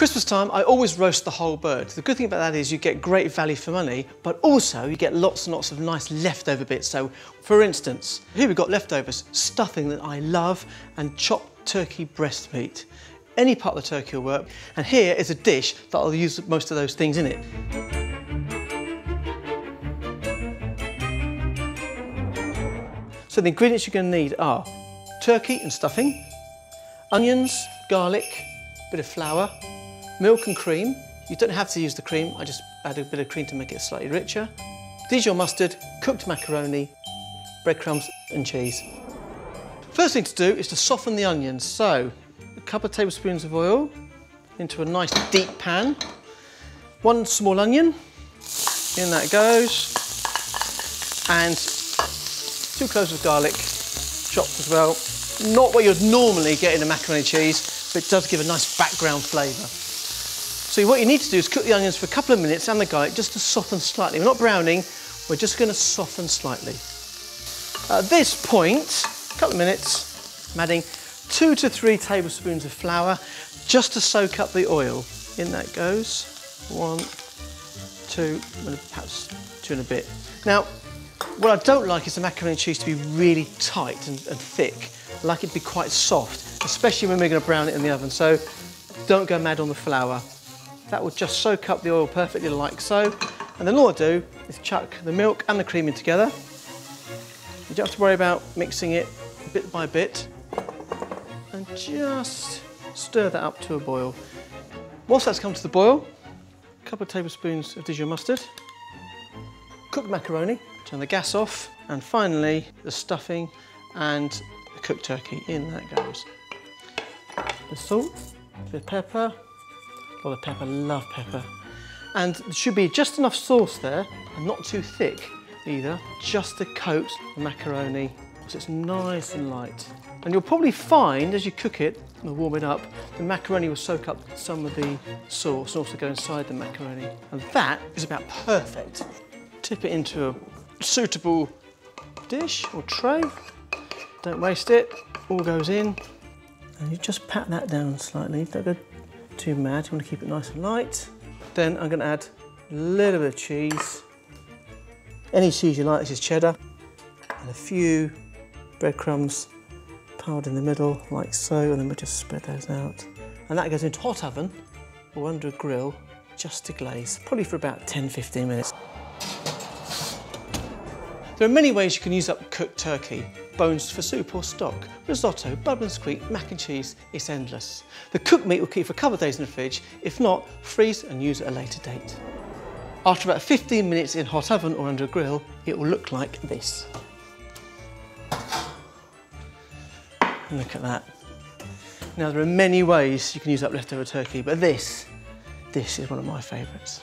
Christmas time, I always roast the whole bird. The good thing about that is you get great value for money, but also you get lots and lots of nice leftover bits. So for instance, here we've got leftovers, stuffing that I love, and chopped turkey breast meat. Any part of the turkey will work. And here is a dish that I'll use most of those things in it. So the ingredients you're going to need are turkey and stuffing, onions, garlic, a bit of flour, milk and cream. You don't have to use the cream, I just add a bit of cream to make it slightly richer. Dijon mustard, cooked macaroni, breadcrumbs and cheese. First thing to do is to soften the onions. So, a couple of tablespoons of oil into a nice deep pan. One small onion, in that goes. And two cloves of garlic, chopped as well. Not what you'd normally get in a macaroni cheese, but it does give a nice background flavour. So what you need to do is cook the onions for a couple of minutes and the garlic just to soften slightly. We're not browning, we're just going to soften slightly. At this point, a couple of minutes, I'm adding two to three tablespoons of flour just to soak up the oil. In that goes. One, two, perhaps two and a bit. Now, what I don't like is the macaroni and cheese to be really tight and, and thick. I like it to be quite soft, especially when we're going to brown it in the oven. So don't go mad on the flour. That will just soak up the oil perfectly like so. And then all I do is chuck the milk and the cream in together. You don't have to worry about mixing it bit by bit. And just stir that up to a boil. Once that's come to the boil, a couple of tablespoons of Dijon mustard, cooked macaroni, turn the gas off, and finally the stuffing and the cooked turkey. In that goes. The salt, of pepper, lot of pepper, love pepper. And there should be just enough sauce there, and not too thick either, just to coat the macaroni so it's nice and light. And you'll probably find as you cook it and warm it up, the macaroni will soak up some of the sauce and also go inside the macaroni. And that is about perfect. Tip it into a suitable dish or tray. Don't waste it, all goes in. And you just pat that down slightly, don't go too mad, you want to keep it nice and light. Then I'm going to add a little bit of cheese. Any cheese you like, this is cheddar. And a few breadcrumbs piled in the middle like so, and then we'll just spread those out. And that goes into hot oven or under a grill just to glaze, probably for about 10-15 minutes. There are many ways you can use up cooked turkey. Bones for soup or stock, risotto, and squeak, mac and cheese, it's endless. The cooked meat will keep for a couple of days in the fridge. If not, freeze and use at a later date. After about 15 minutes in hot oven or under a grill, it will look like this. Look at that. Now there are many ways you can use up leftover turkey, but this, this is one of my favourites.